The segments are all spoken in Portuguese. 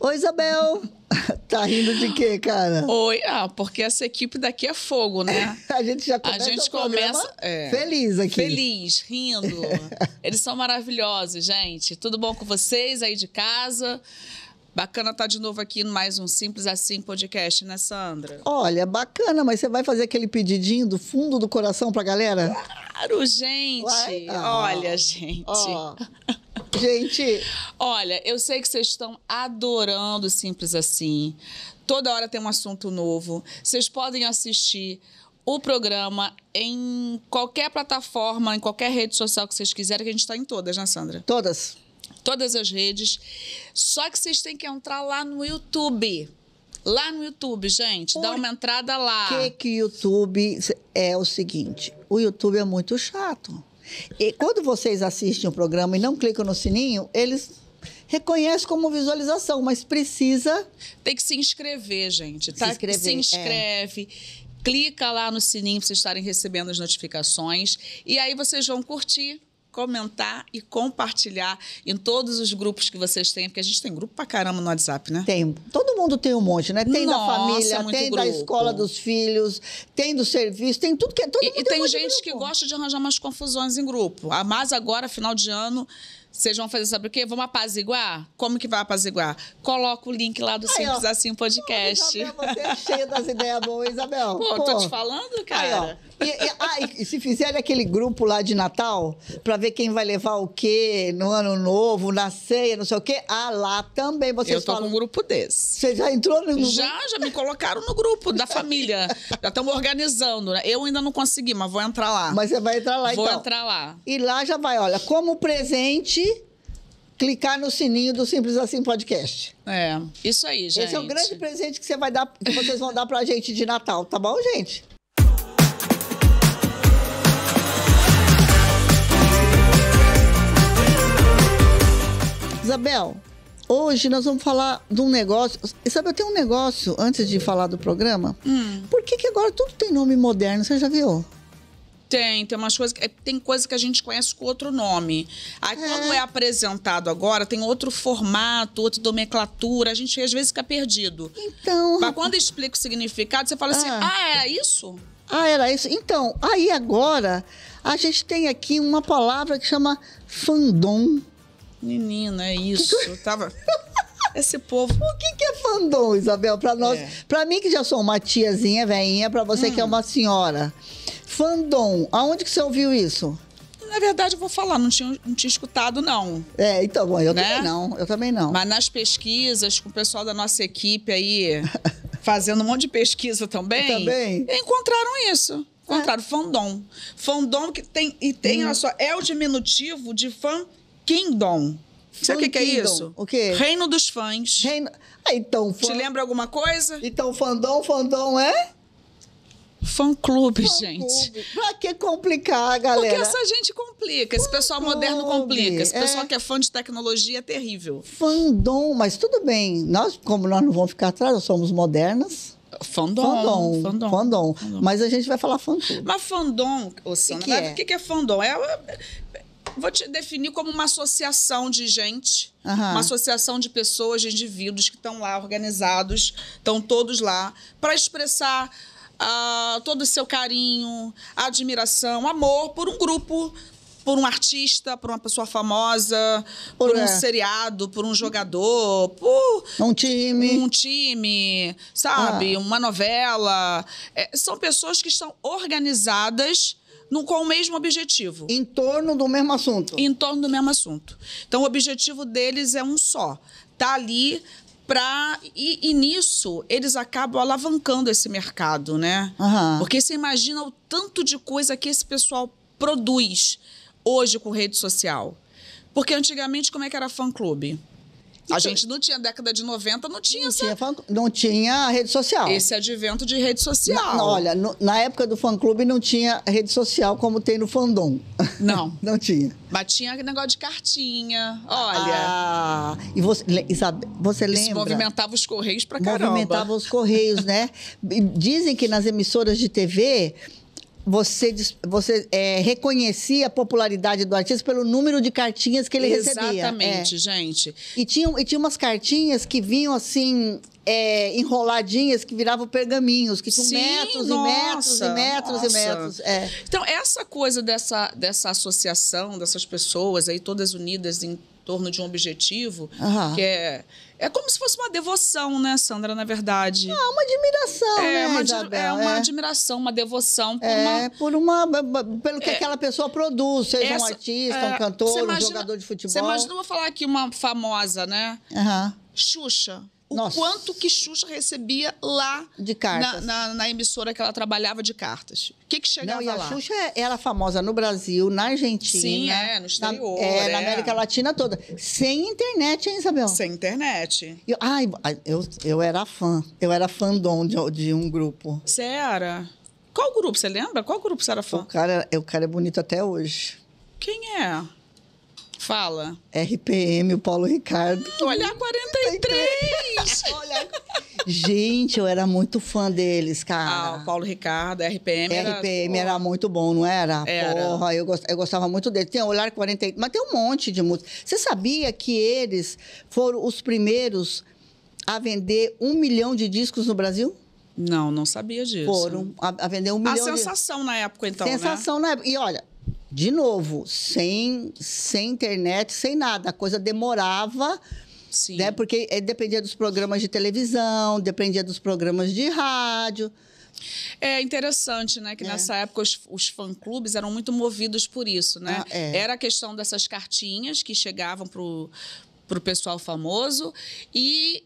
Oi, Isabel. tá rindo de quê, cara? Oi, ah, porque essa equipe daqui é fogo, né? a gente já começa A gente começa é, feliz aqui. Feliz, rindo. Eles são maravilhosos, gente. Tudo bom com vocês aí de casa? Bacana estar tá de novo aqui no mais um Simples Assim podcast, né, Sandra? Olha, bacana, mas você vai fazer aquele pedidinho do fundo do coração pra galera? Claro, gente! Ah. Olha, gente. Oh. Gente. Olha, eu sei que vocês estão adorando Simples Assim. Toda hora tem um assunto novo. Vocês podem assistir o programa em qualquer plataforma, em qualquer rede social que vocês quiserem, que a gente está em todas, né, Sandra? Todas. Todas as redes. Só que vocês têm que entrar lá no YouTube. Lá no YouTube, gente, Por dá uma entrada lá. O que que YouTube é o seguinte? O YouTube é muito chato. E quando vocês assistem o programa e não clicam no sininho, eles reconhecem como visualização, mas precisa. Tem que se inscrever, gente. Tá? Se, inscrever, se inscreve. É. Clica lá no sininho para vocês estarem recebendo as notificações. E aí vocês vão curtir comentar e compartilhar em todos os grupos que vocês têm, porque a gente tem grupo pra caramba no WhatsApp, né? Tem. Todo mundo tem um monte, né? Tem Nossa, da família, tem grupo. da escola dos filhos, tem do serviço, tem tudo que é. Todo e, mundo e tem, tem gente que gosta de arranjar umas confusões em grupo. A mais agora, final de ano, vocês vão fazer, sabe o quê? Vamos apaziguar? Como que vai apaziguar? Coloca o link lá do Simples ó, Assim Podcast. Isabel, você é cheia das ideias boas, Isabel. Pô, Pô, tô te falando, cara. Aí, e, e, ah, e se fizerem aquele grupo lá de Natal, para ver quem vai levar o quê no ano novo, na ceia, não sei o quê, ah, lá também vocês Eu tô falam... com um grupo desse. Você já entrou no grupo? Já, já me colocaram no grupo da família. já estamos organizando, né? Eu ainda não consegui, mas vou entrar lá. Mas você vai entrar lá, vou então. Vou entrar lá. E lá já vai, olha, como presente clicar no sininho do Simples Assim Podcast. É, isso aí, gente. Esse é o grande presente que você vai dar, que vocês vão dar pra gente de Natal, tá bom, gente? Isabel, hoje nós vamos falar de um negócio. Isabel, tem um negócio, antes de falar do programa. Hum. Por que, que agora tudo tem nome moderno? Você já viu? Tem, tem umas coisas. Tem coisas que a gente conhece com outro nome. Aí, é. quando é apresentado agora, tem outro formato, outra nomenclatura. A gente às vezes fica perdido. Então. Mas quando explica o significado, você fala assim: ah, ah é isso? Ah, era isso. Então, aí agora, a gente tem aqui uma palavra que chama fandom. Menina, é isso. Eu tava. Esse povo. O que, que é fandom, Isabel? Para nós, é. para mim que já sou uma tiazinha, veinha, para você hum. que é uma senhora. Fandom, aonde que você ouviu isso? Na verdade, eu vou falar, não tinha, não tinha escutado, não. É, então, bom, eu né? também não, eu também não. Mas nas pesquisas, com o pessoal da nossa equipe aí, fazendo um monte de pesquisa também, também? encontraram isso. Encontraram é. fandom. Fandom que tem, e tem, hum. olha só, é o diminutivo de fan kingdom. Sabe o que, que, é isso? O quê? Reino dos fãs. Reino... Ah, então... Te lembra alguma coisa? Então, fandom, fandom é? Fã-clube, Fã gente. Pra que complicar, galera? Porque essa gente complica. Esse pessoal moderno complica. Esse pessoal é... que é fã de tecnologia é terrível. Fandom, mas tudo bem. Nós, como nós não vamos ficar atrás, nós somos modernas. Fandom. Fandom. Fandom. fandom. fandom. Mas a gente vai falar fã-clube. Mas fandom, ô Sandra, que é? o que, que é fandom? É, vou te definir como uma associação de gente, uhum. uma associação de pessoas, de indivíduos que estão lá organizados, estão todos lá, para expressar uh, todo o seu carinho, admiração, amor por um grupo, por um artista, por uma pessoa famosa, por, por um é. seriado, por um jogador, por um time, um time, sabe, ah. uma novela. É, são pessoas que estão organizadas no, com o mesmo objetivo. Em torno do mesmo assunto. Em torno do mesmo assunto. Então, o objetivo deles é um só. Tá ali para e, e, nisso eles acabam alavancando esse mercado, né? Uhum. Porque você imagina o tanto de coisa que esse pessoal produz hoje com rede social. Porque antigamente como é que era fã clube? A gente não tinha, década de 90, não tinha não essa... Tinha não tinha rede social. Esse advento de rede social. Na, olha, no, na época do fã-clube não tinha rede social como tem no fandom. Não. não tinha. Mas tinha negócio de cartinha, olha. Ah, e você, Isabel, você lembra? Isso movimentava os correios pra caramba. Movimentava os correios, né? Dizem que nas emissoras de TV você, você é, reconhecia a popularidade do artista pelo número de cartinhas que ele recebia. Exatamente, É. gente. E tinha, e tinha umas cartinhas que vinham assim, é, enroladinhas, que viravam pergaminhos, que tinham Sim, metros nossa, e metros e metros nossa. e metros. Então, essa coisa dessa, dessa associação, dessas pessoas aí, todas unidas em torno de um objetivo, que é, é como se fosse uma devoção, né, Sandra, na verdade. É uma admiração, é, né, uma, Isabel? é uma É. admiração, uma devoção por É, uma. por uma, pelo que aquela pessoa produz, seja um Essa- artista, é, um cantor, você um imagina- jogador de futebol. Você imagina, eu vou falar aqui uma famosa, né? Aham. Xuxa. O Nossa. quanto que Xuxa recebia lá De na, cartas. na, na emissora que ela trabalhava de cartas. O que, que chegava Não, e a lá? Xuxa é- era famosa no Brasil, na Argentina. Sim, é, no na- exterior, é, na é. América Latina toda. Sem internet, hein, Isabel? Sem internet. Eu, ai, eu, eu era fã. Eu era fandom de, de um grupo. Você era. Qual grupo? Você lembra? Qual grupo você era O fã? cara, o cara é bonito até hoje. Quem é? Fala. RPM, o Paulo Ricardo. Olhar 43! Olha. Gente, eu era muito fã deles, Ah, cara. o Paulo Ricardo, RPM. era- RPM era muito bom, não era? Era. Porra, eu, gost- eu gostava muito dele. Tem Olhar 48, mas tem um monte de música. Você sabia que eles foram os primeiros a vender um milhão de discos no Brasil? Não, não sabia disso. Foram a, a vender um A milhão de sensação na época, então, né? Sensação na época. E olha, de novo, sem, sem internet, sem nada. A coisa demorava, Sim. né? Porque eh, dependia dos programas de televisão, dependia dos programas de rádio. É interessante, né? Que É. nessa época os, os fã-clubes eram muito movidos por isso, né? Ah, é. Era a questão dessas cartinhas que chegavam pro, pro pessoal famoso e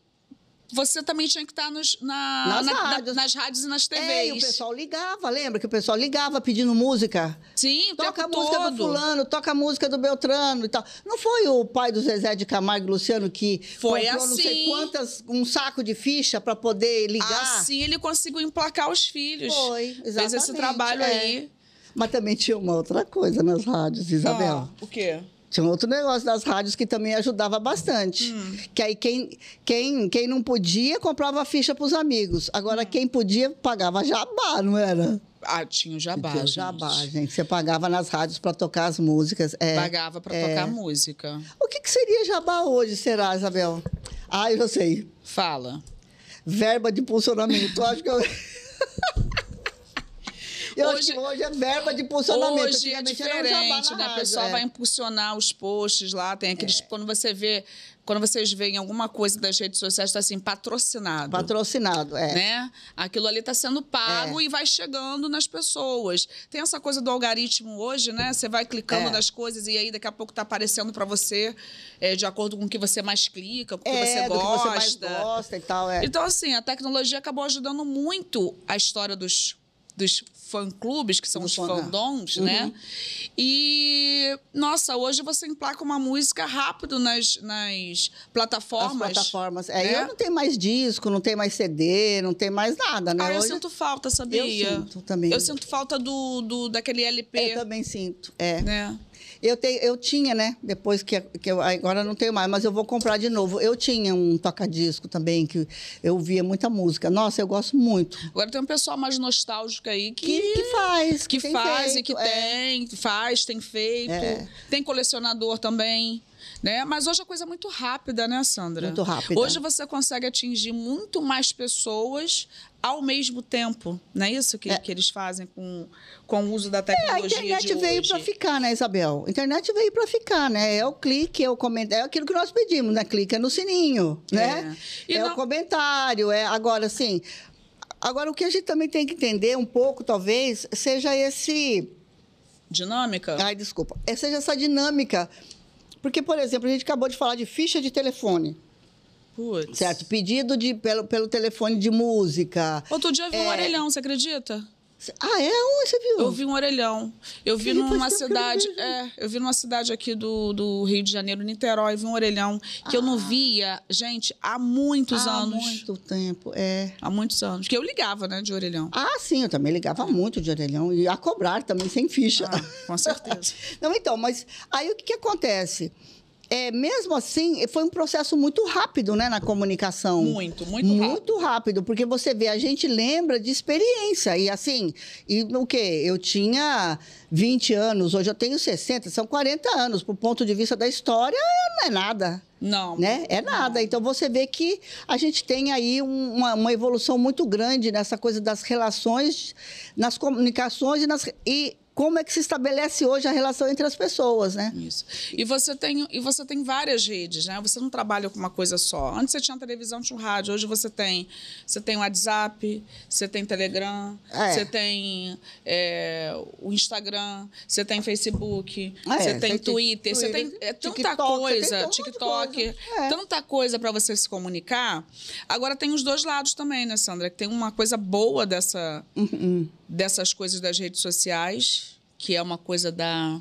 você também tinha que estar nos, na, Nas na- na- rádios. nas rádios e nas TVs. É, e o pessoal ligava, lembra que o pessoal ligava pedindo música? Sim, Toca a música todo. do fulano, toca a música do Beltrano e tal. Não foi o pai do Zezé de Camargo e Luciano que Foi comprou não sei assim. quantas, um saco de ficha para poder ligar? Assim ele conseguiu emplacar os filhos. Foi, Fez esse exatamente, trabalho é. aí. Mas também tinha uma outra coisa nas rádios, Isabel. Ah, o quê? Tinha um outro negócio das rádios que também ajudava bastante. Hum. Que aí quem, quem, quem não podia comprava ficha para os amigos. Hum. Agora, quem podia pagava jabá, não era? Ah, tinha o jabá, Tinha o gente. jabá, gente. Você pagava nas rádios para tocar as músicas. É. Pagava pra é. tocar música. O que, que seria jabá hoje, será, Isabel? Ah, eu já sei. Fala. Verba de impulsionamento. Acho que eu... Eu acho Hoje- que hoje é verba de impulsionamento. Hoje é diferente, né? A pessoa é. vai impulsionar os posts lá, tem aqueles. Quando você vê, quando vocês veem alguma coisa das redes sociais, está assim, patrocinado. Patrocinado, é. Né? Aquilo ali está sendo pago e vai chegando nas pessoas. Tem essa coisa do algoritmo hoje, né? Você vai clicando É. nas coisas e aí daqui a pouco está aparecendo para você é, de acordo com o que você mais clica, com o que É, você do que gosta. você mais gosta e tal, é. Então, assim, a tecnologia acabou ajudando muito a história dos, dos fã-clubes, que são os fã- fandoms, Uhum. né? E, nossa, hoje você emplaca uma música rápido nas, nas plataformas. As plataformas. É, né? eu não tenho mais disco, não tenho mais CD, não tem mais nada, né? Ah, eu Hoje- sinto falta, sabia? Eu sinto também. Eu sinto falta do, do, daquele LP, Eu também sinto, é. né? Eu, tenho, eu tinha, né? Depois que, que eu, agora não tenho mais, mas eu vou comprar de novo. Eu tinha um toca-disco também, que eu via muita música. Nossa, eu gosto muito. Agora tem um pessoal mais nostálgico aí Que, que... que faz. que tem faz e feito, que é. tem, faz, tem feito. É. Tem colecionador também. Né? Mas hoje a coisa é muito rápida, né, Sandra? Muito rápida. Hoje você consegue atingir muito mais pessoas ao mesmo tempo. Não é isso que, que eles fazem com, com o uso da É, a tecnologia internet veio para ficar, né, Isabel? A internet veio para ficar, né? É o clique, é o comentário, é aquilo que nós pedimos, né? Clica no sininho, né? É. E É, não- o comentário, é agora assim. Agora o que a gente também tem que entender um pouco, talvez, seja esse Dinâmica? Ai, desculpa. É, seja essa dinâmica. Porque, por exemplo, a gente acabou de falar de ficha de telefone, Putz. certo? Pedido de, pelo, pelo telefone de música. Outro dia eu vi um É. orelhão, você acredita? Ah, é? Onde você viu? Eu vi um orelhão. Eu vi numa cidade. É, eu vi numa cidade aqui do, do Rio de Janeiro, Niterói, vi um orelhão que eu não via, gente, há muitos Ah, anos. muito tempo, é. Há muitos anos. Que eu ligava, né, de orelhão. Ah, sim, eu também ligava muito de orelhão. E a cobrar também, sem ficha. Ah, com certeza. Não, então, mas aí o que, que acontece? É, mesmo assim, foi um processo muito rápido, né, na comunicação. Muito, muito rápido. Muito rápido, porque você vê, a gente lembra de experiência. E assim, e o quê? Eu tinha 20 anos, hoje eu tenho 60, são 40 anos. Do ponto de vista da história, não é nada. Não. Né? É nada. Então você vê que a gente tem aí um- uma, uma evolução muito grande nessa coisa das relações, nas comunicações e, nas, e como é que se estabelece hoje a relação entre as pessoas, né? Isso. E você tem e você tem várias redes, né? Você não trabalha com uma coisa só. Antes você tinha televisão, tinha um rádio. Hoje você tem você tem WhatsApp, você tem Telegram, É. você tem é, o Instagram, você tem Facebook, É, você tem tem Twitter, você tem Twitter, é, tanta TikTok, tem coisa, de TikTok, coisa. É. tanta coisa para você se comunicar. Agora tem os dois lados também, né, Sandra? Que tem uma coisa boa dessa Uhum. Dessas coisas das redes sociais, que é uma coisa da,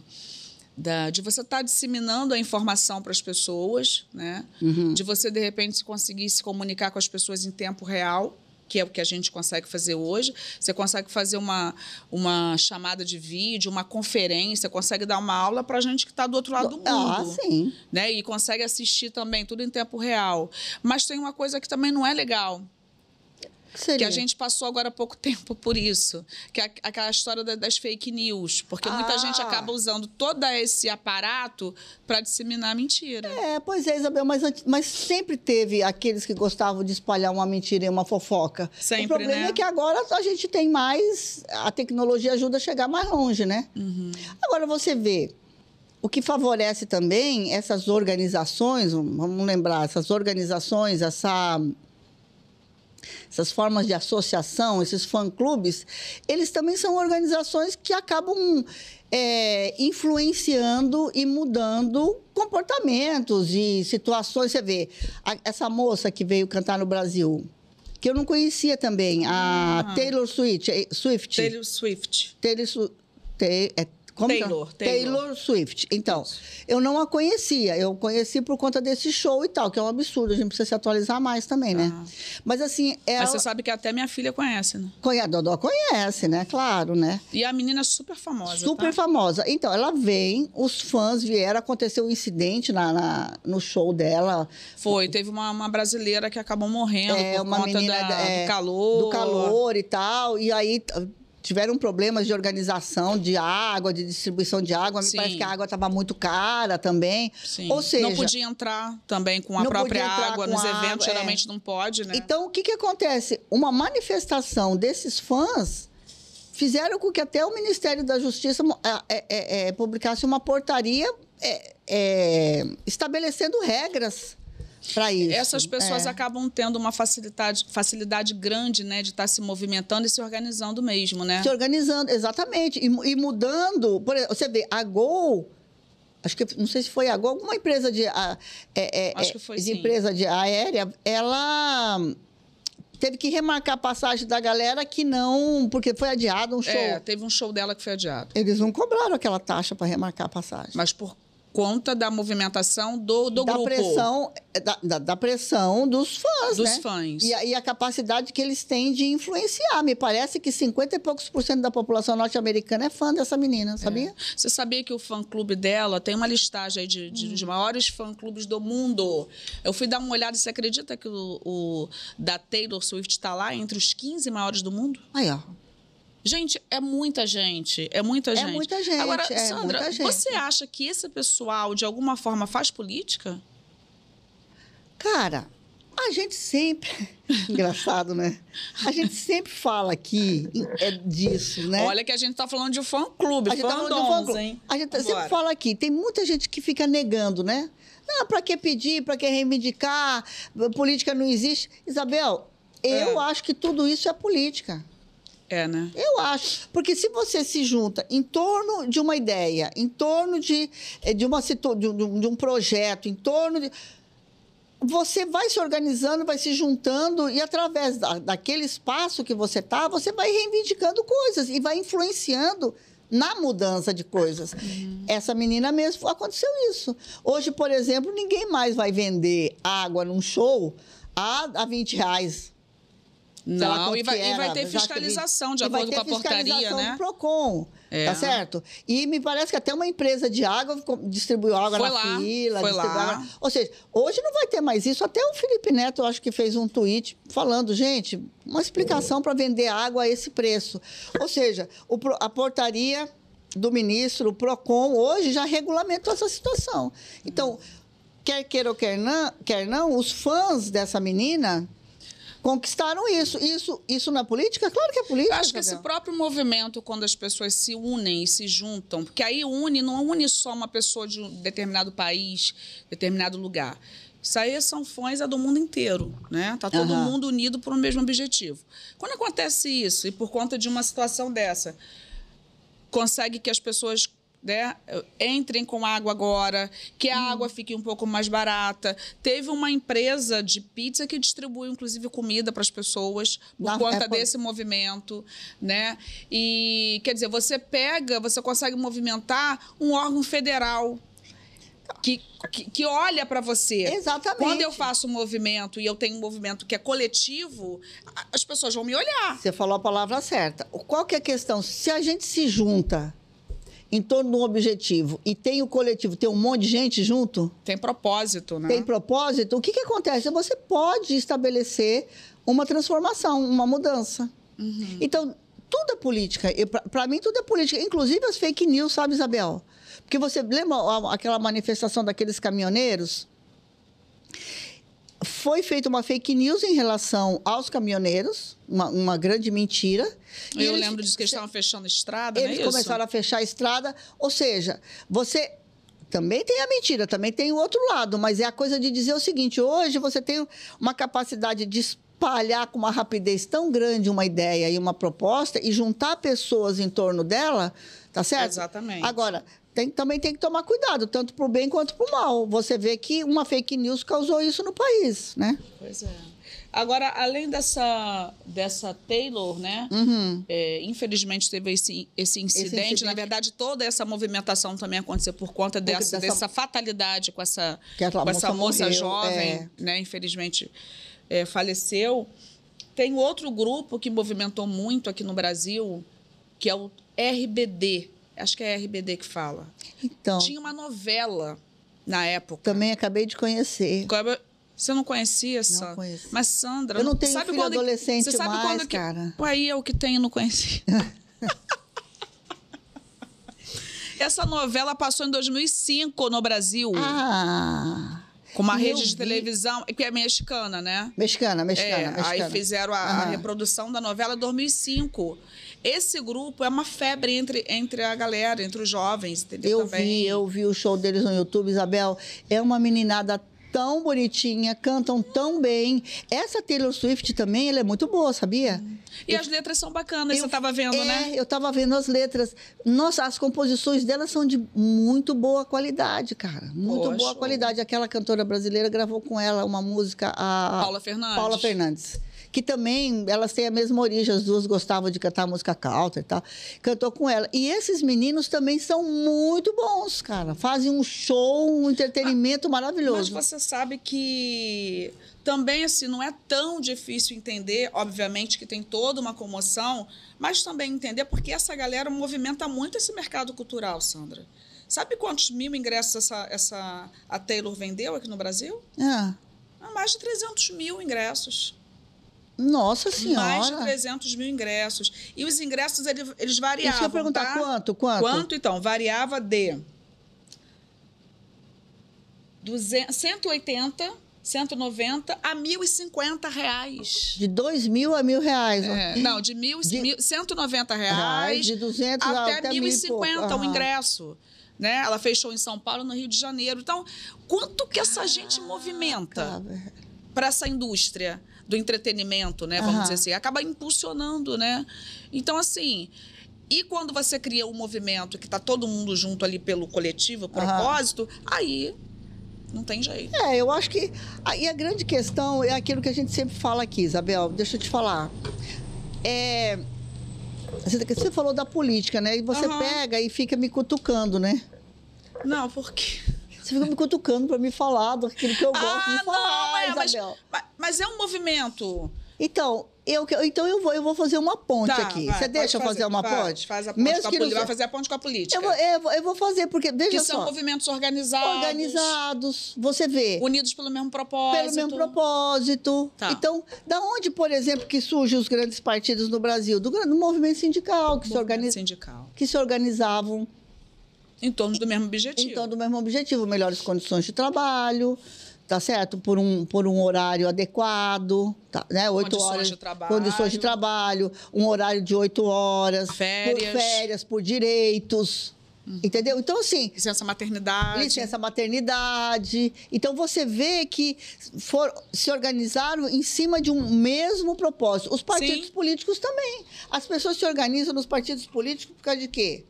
da de você estar disseminando a informação para as pessoas, né? Uhum. De você de repente conseguir se comunicar com as pessoas em tempo real, que é o que a gente consegue fazer hoje. Você consegue fazer uma, uma chamada de vídeo, uma conferência, consegue dar uma aula para a gente que está do outro lado do mundo Ah, sim. né? E consegue assistir também tudo em tempo real. Mas tem uma coisa que também não é legal, Que que a gente passou agora há pouco tempo por isso, que é aquela história da- das fake news, porque muita Ah. gente acaba usando todo esse aparato para disseminar mentira. É, pois é, Isabel, mas, mas sempre teve aqueles que gostavam de espalhar uma mentira e uma fofoca. Sempre, o problema né? é que agora a gente tem mais. A tecnologia ajuda a chegar mais longe, né? Uhum. Agora você vê. O que favorece também essas organizações, vamos lembrar, essas organizações, essa, essas formas de associação, esses fã-clubes, eles também são organizações que acabam é, influenciando e mudando comportamentos e situações. Você vê, a- essa moça que veio cantar no Brasil, que eu não conhecia também, a Ah. Taylor Swift. Swift. Taylor Swift. Taylor, Su- é, é? Taylor, Taylor. Taylor. Swift. Então, eu não a conhecia. Eu conheci por conta desse show e tal, que é um absurdo. A gente precisa se atualizar mais também, né? Ah. Mas assim, ela... Mas você sabe que até minha filha conhece, né? Conhe- A Dodó conhece, né? Claro, né? E a menina é super famosa. Super tá? famosa. Então, ela vem, os fãs vieram, aconteceu um incidente na, na- no show dela. Foi, teve uma, uma brasileira que acabou morrendo É, por uma conta menina da- é, do calor. do calor e tal. E aí tiveram problemas de organização de água, de distribuição de água. Me Sim. parece que a água estava muito cara também. Sim. Ou seja, não podia entrar também com a própria água nos a eventos, água, é. geralmente não pode, né? Então, o que, que acontece? Uma manifestação desses fãs fizeram com que até o Ministério da Justiça é, é, é, é, publicasse uma portaria é, é, estabelecendo regras para isso. Essas pessoas É. acabam tendo uma facilidade, facilidade grande, né, de estar se movimentando e se organizando mesmo, né? se organizando, exatamente. E, e mudando. Por exemplo, você vê, a Gol. Acho que não sei se foi a Gol, alguma empresa de, a- é, é, é, foi, de sim. empresa de aérea, ela teve que remarcar a passagem da galera que não, porque foi adiado um show. É, teve um show dela que foi adiado. Eles não cobraram aquela taxa para remarcar a passagem. Mas por conta da movimentação do, do da grupo. pressão, da, da- da pressão dos fãs, Dos né? fãs. E a, e a capacidade que eles têm de influenciar. Me parece que 50 e poucos por cento da população norte-americana é fã dessa menina, sabia? Você sabia que o fã-clube dela tem uma listagem aí de, de, Hum. de maiores fã-clubes do mundo? Eu fui dar uma olhada, você acredita que o, o da Taylor Swift está lá entre os 15 maiores do mundo? Aí, ó. Gente, é muita gente. É muita É gente. muita gente, Agora, é Sandra, muita gente. você acha que esse pessoal, de alguma forma, faz política? Cara, a gente sempre. Engraçado, né? A gente sempre fala aqui é disso, né? Olha que a gente tá falando de fã-clube, a gente, tá falando de um fã-clube. hein? a gente sempre fala aqui, tem muita gente que fica negando, né? Ah, para que pedir, para que reivindicar? Política não existe. Isabel, eu É. acho que tudo isso é política. É, né? Eu acho. Porque se você se junta em torno de uma ideia, em torno de, eh, de, uma, de, um- projeto, em torno de. Você vai se organizando, vai se juntando, e através da, daquele espaço que você está, você vai reivindicando coisas e vai influenciando na mudança de coisas. Essa menina mesmo aconteceu isso. Hoje, por exemplo, ninguém mais vai vender água num show a, a 20 reais. Lá Não, e vai, que e vai era, ter fiscalização, de vai acordo com ter a portaria, fiscalização né? do PROCON. É. Tá certo? E me parece que até uma empresa de água distribuiu água Foi na lá, fila. foi lá. água- Ou seja, hoje não vai ter mais isso. Até o Felipe Neto, eu acho que fez um tweet falando, gente, uma explicação para vender água a esse preço. Ou seja, o a portaria do ministro, o PROCON, hoje já regulamentou essa situação. Então, quer queira ou quer não, quer não, os fãs dessa menina conquistaram isso. Isso, isso na política? Claro que é política. Eu acho que esse próprio movimento, quando as pessoas se unem e se juntam, porque aí une, não une só uma pessoa de um determinado país, determinado lugar. Isso aí são fãs é do mundo inteiro, né? Tá todo Aham. mundo unido por um mesmo objetivo. Quando acontece isso, e por conta de uma situação dessa, consegue que as pessoas né, entrem com água agora, que a água fique um pouco mais barata. Teve uma empresa de pizza que distribuiu, inclusive, comida para as pessoas por conta é por- desse movimento, né? E quer dizer, você pega, você consegue movimentar um órgão federal que, que, que olha para você. Exatamente. Quando eu faço um movimento e eu tenho um movimento que é coletivo, as pessoas vão me olhar. Você falou a palavra certa. Qual que é a questão? Se a gente se junta em torno de um objetivo e tem o coletivo, tem um monte de gente junto, Tem propósito, né? tem propósito, o que, que acontece? Você pode estabelecer uma transformação, uma mudança. Uhum. Então, tudo é política. Para mim, tudo é política. Inclusive as fake news, sabe, Isabel? Porque você lembra aquela manifestação daqueles caminhoneiros? Foi feita uma fake news em relação aos caminhoneiros, uma, uma grande mentira. Eu eles- lembro disso que eles estavam fechando estrada, eles não é começaram a fechar a estrada. Ou seja, você também tem a mentira, também tem o outro lado, mas é a coisa de dizer o seguinte: hoje você tem uma capacidade de espalhar com uma rapidez tão grande uma ideia e uma proposta e juntar pessoas em torno dela, tá certo? Exatamente. Agora, tem- também tem que tomar cuidado, tanto para o bem quanto para o mal. Você vê que uma fake news causou isso no país, né? Pois é. Agora, além dessa, dessa Taylor, né? Uhum. é, infelizmente teve esse, esse, incidente. incidente. Na verdade, toda essa movimentação também aconteceu por conta dessa, dessa- dessa fatalidade com essa, com essa moça moça morreu, jovem, é. né? Infelizmente é, faleceu. Tem outro grupo que movimentou muito aqui no Brasil, que é o RBD. Acho que é RBD que fala. Então, Tinha uma novela na época. também acabei de conhecer. Você não conhecia, Sandra? conhecia. Mas, Sandra, Eu não tenho sabe filho quando, adolescente você sabe mais, quando que, cara. Aí é o que tem e não conheci. Essa novela passou em 2005 no Brasil, Ah! com uma eu rede de vi. televisão, que é mexicana, né? Mexicana, mexicana, É, mexicana. aí fizeram a, a reprodução da novela em 2005. Esse grupo é uma febre entre, entre a galera, entre os jovens, entendeu? Eu Também. vi, eu vi o show deles no YouTube, Isabel. É uma meninada tão bonitinha, cantam tão bem. Essa Taylor Swift também, ela é muito boa, sabia? E as letras são bacanas, Eu- você estava vendo, é, né? eu tava vendo as letras. Nossa, as composições dela são de muito boa qualidade, cara. Muito Pô, boa qualidade. Aquela cantora brasileira gravou com ela uma música, a Paula Fernandes. Paula Fernandes. Que também, elas têm a mesma origem, as duas gostavam de cantar música country e tal. Cantou com ela. E esses meninos também são muito bons, cara. Fazem um show, um entretenimento Mas maravilhoso. você sabe que também assim não é tão difícil entender, obviamente que tem toda uma comoção, mas também entender porque essa galera movimenta muito esse mercado cultural, Sandra. Sabe quantos mil ingressos essa, essa a Taylor vendeu aqui no Brasil? Ah, Ah, mais de 300 mil ingressos. Nossa Senhora. Mais de 300 mil ingressos. E os ingressos, ele- eles variavam. Que eu perguntar, tá? quanto? Quanto? Quanto, então? Variava de 200, 180, 190 a 1.050 reais. De dois mil a mil reais. É, não, de, mil, De- mil, 190 reais, Reais, de 200 a- até, até mil e pouco. 1.050 o ingresso. Né? Ela fechou em São Paulo, no Rio de Janeiro. Então, quanto que essa gente movimenta Caraca. Para essa indústria do entretenimento, né? Vamos Aham. dizer assim, acaba impulsionando, né? Então, assim, e quando você cria um movimento que está todo mundo junto ali pelo coletivo, propósito, aí não tem jeito. É, eu acho que. Aí a grande questão é aquilo que a gente sempre fala aqui, Isabel. Deixa eu te falar. É. Você falou da política, né? E você Aham. pega e fica me cutucando, né? Não, porque. Você fica me cutucando para me falar daquilo que eu gosto ah, de falar, não, é, mas, Isabel. mas- mas é um movimento. Então, eu, então eu vou, eu vou fazer uma ponte Tá, aqui. vai, Você deixa eu fazer uma vai, ponte? Faz a ponte Mesmo com a política. Vai se- fazer a ponte com a política. eu, vou, eu, vou, eu vou fazer, porque veja que só. são movimentos organizados. organizados, você vê. Unidos pelo mesmo propósito. Pelo mesmo propósito. Tá. Então, da onde, por exemplo, que surgem os grandes partidos no Brasil? Do, do movimento sindical, que se, Movimento organiza, sindical. que se organizavam Em torno do mesmo objetivo. Então, do mesmo objetivo, melhores condições de trabalho, tá certo? Por um, por um horário adequado, tá, né? Oito Condições horas. de trabalho. Condições de trabalho, um horário de oito horas. Férias. Por férias, por direitos. Entendeu? Então, assim, Licença maternidade. licença maternidade. Então, você vê que for, se organizaram em cima de um mesmo propósito. Os partidos Sim. políticos também. As pessoas se organizam nos partidos políticos por causa de quê?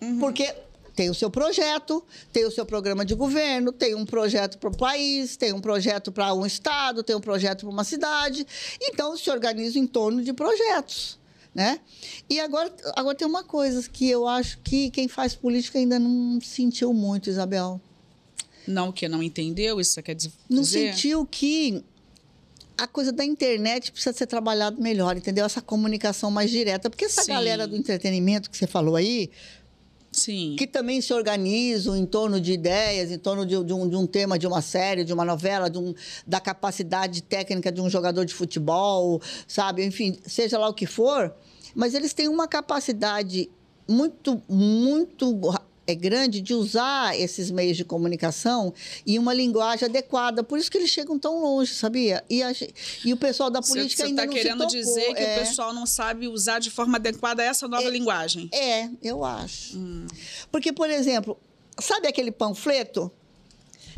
Uhum. Porque tem o seu projeto, tem o seu programa de governo, tem um projeto para o país, tem um projeto para um estado, tem um projeto para uma cidade. Então, se organizam em torno de projetos. Né? E agora, agora tem uma coisa que eu acho que quem faz política ainda não sentiu muito, Isabel. Não, que não entendeu, isso quer dizer? Não sentiu que a coisa da internet precisa ser trabalhada melhor, entendeu? Essa comunicação mais direta. Porque essa Sim. galera do entretenimento que você falou aí, Sim. que também se organizam em torno de ideias, em torno de, de um, de um tema, de uma série, de uma novela, de um, da capacidade técnica de um jogador de futebol, sabe? Enfim, seja lá o que for, mas eles têm uma capacidade muito, muito é grande de usar esses meios de comunicação e uma linguagem adequada. Por isso que eles chegam tão longe, sabia? E, a e o pessoal da política Você ainda está não querendo se tocou. dizer que é. o pessoal não sabe usar de forma adequada essa nova linguagem. É, eu acho. Hum. Porque, por exemplo, sabe aquele panfleto?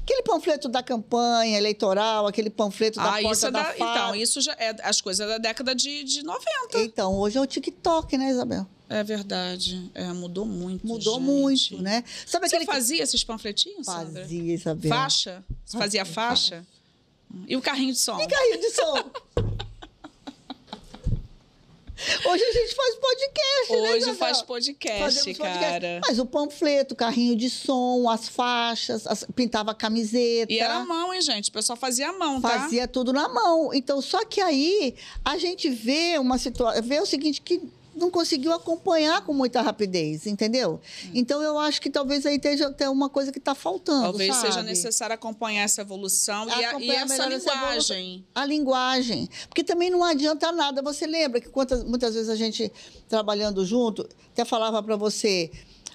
Aquele panfleto da campanha eleitoral, aquele panfleto da Ah, porta isso é da da, então, isso já é as coisas da década de, de 90. Então, hoje é o TikTok, né, Isabel? É verdade. É, mudou muito. Mudou gente. muito, né? Sabe Você fazia esses panfletinhos, Sandra? Fazia, Isabel. Faixa? Você fazia faixa? E o carrinho de som? E caiu de som. Hoje a gente faz podcast, né, Hoje Isabel? faz podcast, cara. Mas o panfleto, o carrinho de som, as faixas, as- pintava a camiseta. E era à mão, hein, gente? O pessoal fazia à mão, tá? Fazia tudo na mão. Então, só que aí a gente vê uma situação, vê o seguinte que não conseguiu acompanhar com muita rapidez, entendeu? Então eu acho que talvez aí esteja até uma coisa que está faltando. Talvez seja sabe? necessário acompanhar essa evolução e, a- e Acompanhar essa melhor essa linguagem. A linguagem. Porque também não adianta nada. Você lembra que quantas, muitas vezes a gente, trabalhando junto, até falava para você.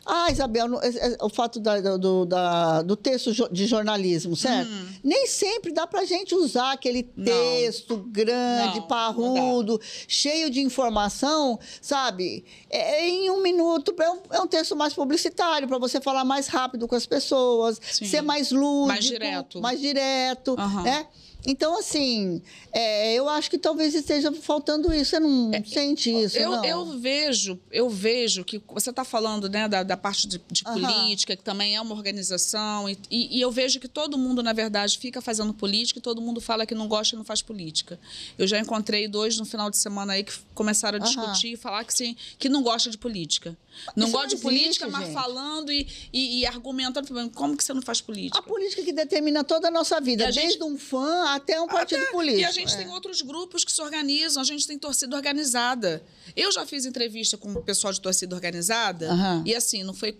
Ah, Isabel, no- é- é- o fato da- do, da- do texto de jornalismo, certo? Nem sempre dá para gente usar aquele Hum. Não. texto grande, Não, parrudo, cheio de informação, sabe? É, em um minuto. É um, é um texto mais publicitário, para você falar mais rápido com as pessoas, Sim. ser mais lúdico. Mais direto. Mais direto, Aham. né? Então, assim, é, eu acho que talvez esteja faltando isso. Você não sente isso, É, Eu, não? eu vejo, eu vejo que você está falando né, da, da parte de, de política, que também é uma organização, e, e- e eu vejo que todo mundo, na verdade, fica fazendo política e todo mundo fala que não gosta e não faz política. Eu já encontrei dois no final de semana aí que começaram a discutir e falar que, sim, que não gosta de política. Não gosta de política, existe, mas gente. falando e, e, e argumentando. Como que você não faz política? A política que determina toda a nossa vida, a gente- desde um fã até um partido Até- político. E a gente é. tem outros grupos que se organizam, a gente tem torcida organizada. Eu já fiz entrevista com o pessoal de torcida organizada Aham. e assim, não foi.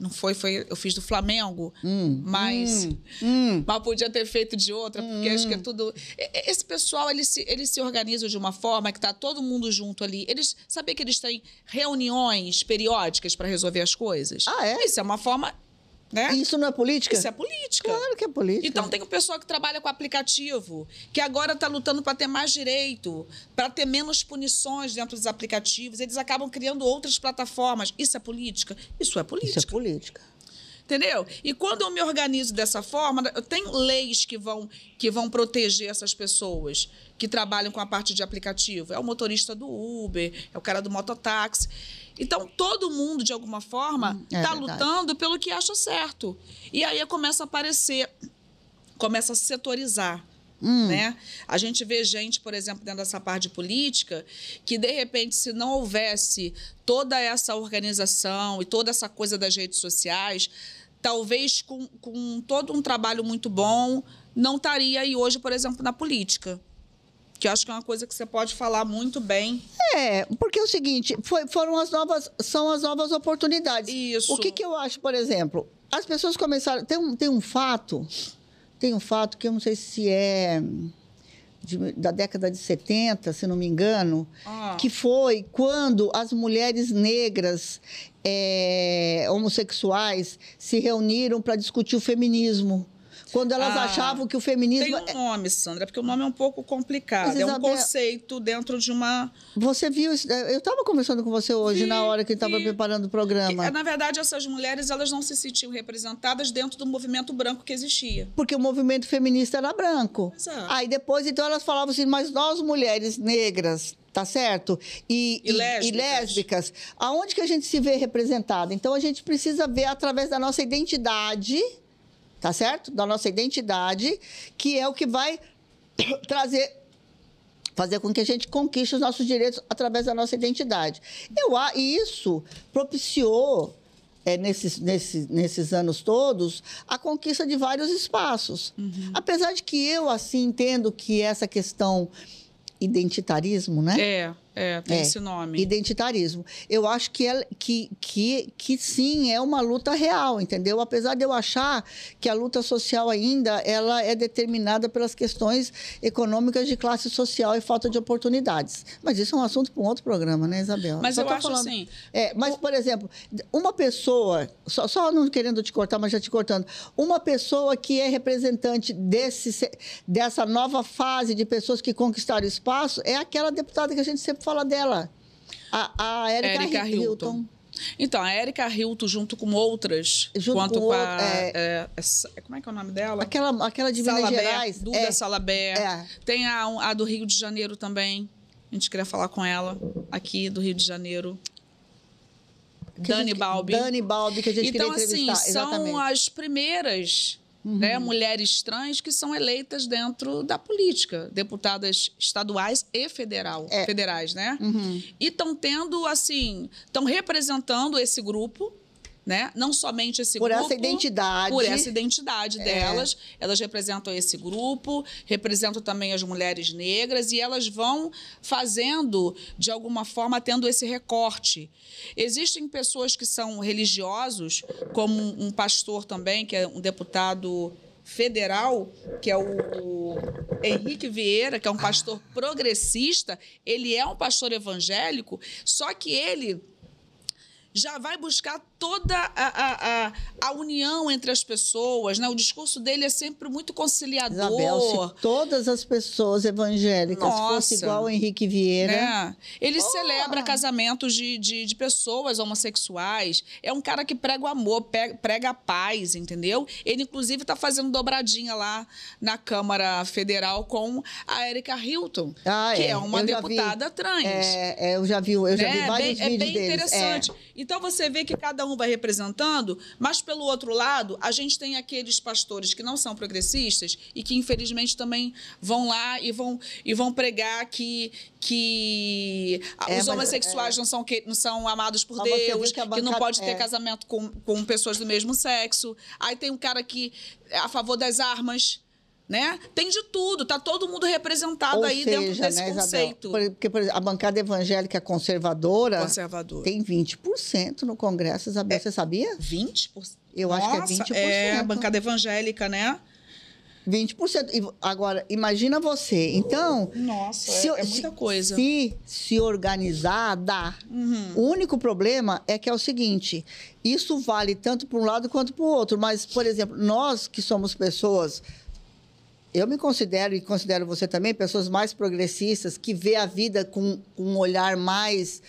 Não foi, foi. Eu fiz do Flamengo, Hum, mas. hum, hum. Mas podia ter feito de outra, porque acho que é tudo. e- e- Esse pessoal, eles se, eles se organizam de uma forma que tá todo mundo junto ali. Eles. Sabia que eles têm reuniões periódicas para resolver as coisas? Ah, é? Isso é uma forma. Né? Isso não é política? Isso é política. Claro que é política. Então tem o pessoal que trabalha com aplicativo, que agora está lutando para ter mais direito, para ter menos punições dentro dos aplicativos. Eles acabam criando outras plataformas. Isso é política? Isso é política. Isso é política. Entendeu? E quando eu me organizo dessa forma, eu tenho leis que vão, que vão proteger essas pessoas que trabalham com a parte de aplicativo. É o motorista do Uber, é o cara do mototáxi. Então, todo mundo, de alguma forma, é está verdade. lutando pelo que acha certo. E aí começa a aparecer, começa a setorizar. Hum. Né? A gente vê gente, por exemplo, dentro dessa parte de política, que de repente, se não houvesse toda essa organização e toda essa coisa das redes sociais, talvez com, com todo um trabalho muito bom, não estaria aí hoje, por exemplo, na política. que eu acho que é uma coisa que você pode falar muito bem. É, porque é o seguinte, foi, foram as novas, são as novas oportunidades. Isso. O que, que eu acho, por exemplo, as pessoas começaram. Tem um, tem um fato, tem um fato que eu não sei se é de- da década de 70, se não me engano, Ah. que foi quando as mulheres negras é, homossexuais se reuniram para discutir o feminismo. Quando elas Ah, achavam que o Tem feminismo. um nome, Sandra, porque o nome é um pouco complicado. Mas, é um conceito dentro de uma. Você viu. isso? Eu estava conversando com você hoje, Vi, na hora que estava preparando o que, programa. na verdade, essas mulheres elas não se sentiam representadas dentro do movimento branco que existia. Porque o movimento feminista era branco. Exato. Aí depois, então, elas falavam assim, mas nós mulheres negras, tá certo? E, E lésbicas. lésbicas, aonde que a gente se vê representada? Então, a gente precisa ver através da nossa identidade, tá certo? Da nossa identidade, que é o que vai trazer fazer com que a gente conquiste os nossos direitos através da nossa identidade. Eu, a- e isso propiciou, é, nesses, nesses, nesses anos todos, a conquista de vários espaços. Apesar de que eu, assim, entendo que essa questão identitarismo, né? É, é, tem É, esse nome. Identitarismo. Eu acho que, ela, que, que, que sim, é uma luta real, entendeu? Apesar de eu achar que a luta social ainda ela é determinada pelas questões econômicas de classe social e falta de oportunidades. Mas isso é um assunto para um outro programa, né, Isabel? Mas Só eu acho assim, É, mas, por exemplo, uma pessoa, só, só não querendo te cortar, mas já te cortando, uma pessoa que é representante desse, se- dessa nova fase de pessoas que conquistaram espaço é aquela deputada que a gente sempre fala dela, a, a Érica Érica Hilton. Hilton. Então, a Érica Hilton, junto com outras, Junto quanto com com, a. é. é, essa- como é que é o nome dela? Aquela, aquela de Minas Salabé, Gerais. Duda é, Salabé. É. Tem a, a do Rio de Janeiro também. A gente queria falar com ela, aqui do Rio de Janeiro. que Dani gente- Balbi. Dani Balbi, que a gente então, queria assim, entrevistar. Exatamente. são as primeiras né, mulheres trans que são eleitas dentro da política, deputadas estaduais e federal, É. federais, né? Uhum. E estão tendo, assim, estão representando esse grupo, né? Não somente esse Por grupo. essa identidade. Por essa identidade É. delas. Elas representam esse grupo, representam também as mulheres negras e elas vão fazendo, de alguma forma, tendo esse recorte. Existem pessoas que são religiosos, como um um pastor também, que é um deputado federal, que é o Henrique Vieira, que é um pastor progressista. Ele é um pastor evangélico, só que ele já vai buscar toda a, a, a, a união entre as pessoas, né? O discurso dele é sempre muito conciliador. Isabel, se todas as pessoas evangélicas Nossa. fossem igual o Henrique Vieira, né? Ele Porra! celebra casamentos de, de, de pessoas homossexuais. É um cara que prega o amor, prega a paz, entendeu? Ele, inclusive, está fazendo dobradinha lá na Câmara Federal com a Erika Hilton, Ah, que é. é, uma Eu deputada trans. É, é, eu já vi, eu já vi né? vários bem, vídeos é bem deles. interessante. É. Então você vê que cada um vai representando, mas pelo outro lado, a gente tem aqueles pastores que não são progressistas e que infelizmente também vão lá e vão, e vão pregar que, que É, os homossexuais não, são, que- não são amados por Deus, que que, não pode ter é. casamento com, com pessoas do mesmo sexo. Aí tem um cara que é a favor das armas. Né? Tem de tudo, tá todo mundo representado Ou aí seja, dentro desse né, Isabel? conceito Por- Porque, por exemplo, a bancada evangélica conservadora conservador. tem 20% no Congresso, Isabel. Você sabia? 20%? Eu acho que é Nossa, 20%. É, a bancada evangélica, né? 20%. E, agora, imagina você. Então, Nossa, se, é, é se- muita coisa. Se se organizar, dá. Uhum. O único problema é que é o seguinte: isso vale tanto para um lado quanto para o outro. Mas, por exemplo, nós que somos pessoas. Eu me considero, e considero você também, pessoas mais progressistas, que vê a vida com, com um olhar mais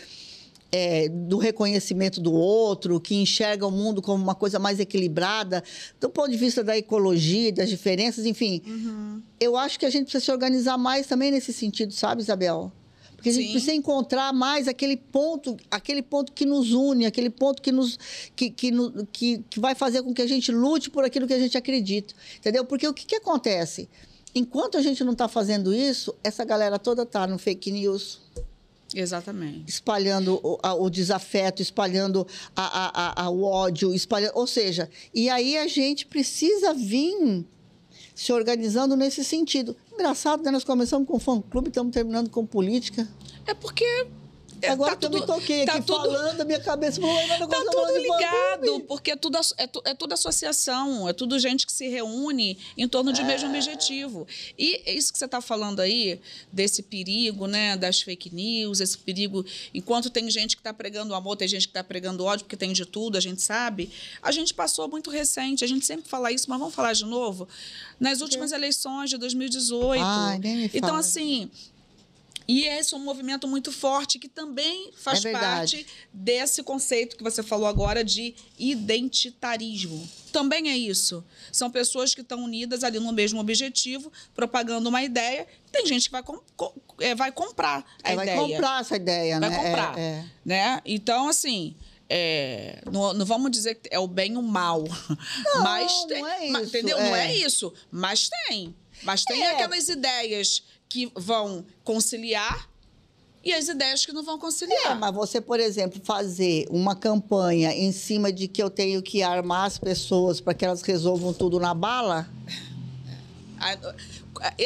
é, do reconhecimento do outro, que enxerga o mundo como uma coisa mais equilibrada, do ponto de vista da ecologia, das diferenças, enfim. Uhum. Eu acho que a gente precisa se organizar mais também nesse sentido, sabe, Isabel? Porque a gente Sim. precisa encontrar mais aquele ponto, aquele ponto que nos une, aquele ponto que nos que, que, que, que vai fazer com que a gente lute por aquilo que a gente acredita, entendeu? Porque o que, que acontece? Enquanto a gente não está fazendo isso, essa galera toda está no fake news, Exatamente. espalhando o, a- o desafeto, espalhando a- a- o ódio, espalhando, ou seja, e aí a gente precisa vir se organizando nesse sentido. Engraçado, né? Nós começamos com fã-clube, estamos terminando com política. É porque é, Agora tá que eu me tudo- toquei tá aqui tudo- falando, a minha cabeça falou, mas não Tá tudo ligado, porque é tudo, é, é tudo associação, é tudo gente que se reúne em torno de um mesmo É. objetivo. E é isso que você está falando aí, desse perigo, né, das fake news, esse perigo, enquanto tem gente que está pregando amor, tem gente que está pregando ódio, porque tem de tudo, a gente sabe. A gente passou muito recente, a gente sempre fala isso, mas vamos falar de novo. Nas últimas eleições de 2018. Ai, nem me então, fala. assim, e esse é um movimento muito forte que também faz É parte desse conceito que você falou agora de identitarismo. Também é isso. São pessoas que estão unidas ali no mesmo objetivo, propagando uma ideia. Tem gente que vai, com- com- é, vai comprar a É, vai ideia. comprar essa ideia, Vai né? É, comprar. é. Né? Então, assim. é, não, não vamos dizer que é o bem e o mal. mas tem. não é mas, isso, entendeu? Não é. é isso. Mas tem. Mas tem É. aquelas ideias que vão conciliar e as ideias que não vão É, conciliar. mas você, por exemplo, fazer uma campanha em cima de que eu tenho que armar as pessoas para que elas resolvam tudo na bala,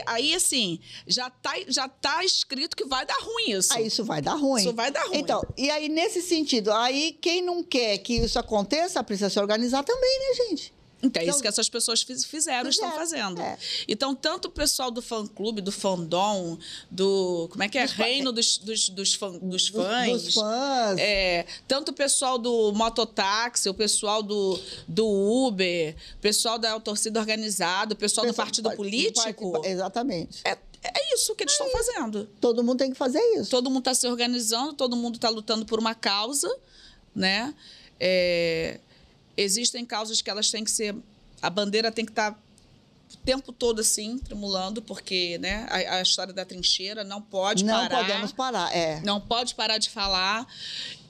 Aí, assim, já tá, já tá escrito que vai dar ruim isso. aí isso vai dar ruim. Isso vai dar ruim. Então, e aí nesse sentido, aí quem não quer que isso aconteça precisa se organizar também, né, gente? Então, é Então- isso que essas pessoas fiz- fizeram, estão Fizeram, fazendo. é. Então, tanto o pessoal do fã-clube, do fandom, do... Como é que é? Dos Reino dos, dos, dos, fã- dos fãs. Dos fãs. É, tanto o pessoal do mototáxi, o pessoal do, do Uber, o pessoal da torcida organizada, o pessoal do partido part- político. part- Exatamente. É, é isso que eles estão fazendo. Todo mundo tem que fazer isso. Todo mundo está se organizando, todo mundo está lutando por uma causa, né? É, existem causas que elas têm que ser. A bandeira tem que estar o tempo todo assim, tremulando, porque né, a, a história da trincheira não pode não parar. podemos parar. É. Não pode parar de falar.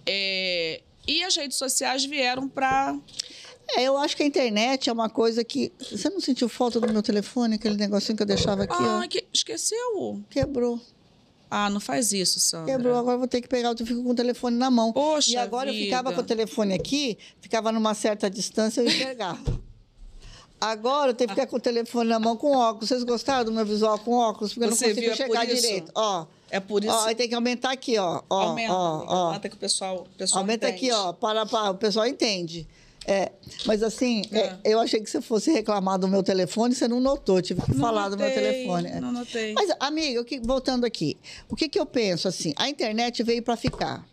É, e as redes sociais vieram para. É, eu acho que a internet é uma coisa que. Você não sentiu falta do meu telefone, aquele negocinho que eu deixava aqui, Ah, que, esqueceu. Quebrou. Ah, não faz isso, Sandra. Quebrou, agora eu vou ter que pegar, eu fico com o telefone na mão. Poxa e agora eu ficava vida. com o telefone aqui, ficava numa certa distância, eu enxergava. Agora eu tenho que ficar com o telefone na mão com óculos. Vocês gostaram do meu visual com óculos? Porque Você eu não viu, consigo é por chegar isso? direito. Ó, É por isso. ó, aí tem que aumentar aqui, ó. ó aumenta, ó, ó. aumenta que o pessoal, o pessoal Aumenta entende. aqui, ó, para, para, o pessoal entende. É, mas assim, é, É. eu achei que você fosse reclamar do meu telefone, você não notou, tive que Não falar do meu notei, telefone. é. Não notei. Mas, amiga, que- voltando aqui, o que, que eu penso assim? A internet veio para ficar.